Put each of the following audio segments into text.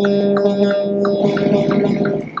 「どうもありがとうございました」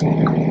Thank.